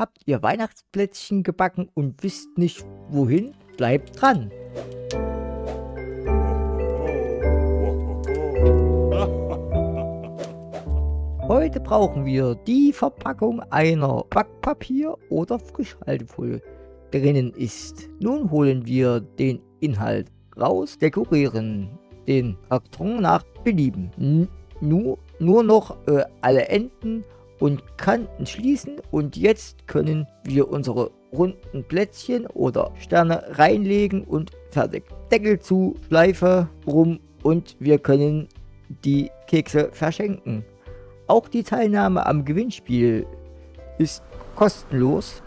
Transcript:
Habt ihr Weihnachtsplätzchen gebacken und wisst nicht wohin? Bleibt dran! Heute brauchen wir die Verpackung einer Backpapier- oder Frischhaltefolie drinnen ist. Nun holen wir den Inhalt raus, dekorieren den Karton nach Belieben. N nur, nur noch äh, alle Enden und Kanten schließen und jetzt können wir unsere runden Plätzchen oder Sterne reinlegen und fertig. Deckel zu, Schleife rum und wir können die Kekse verschenken. Auch die Teilnahme am Gewinnspiel ist kostenlos.